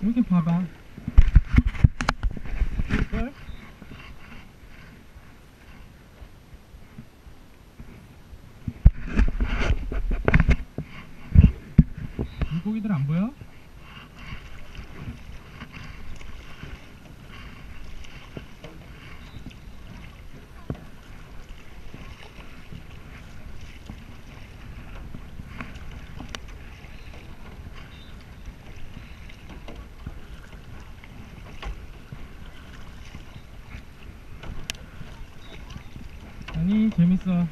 이렇게 봐봐. 이걸? 물고기들 안 보여? 아니 재밌어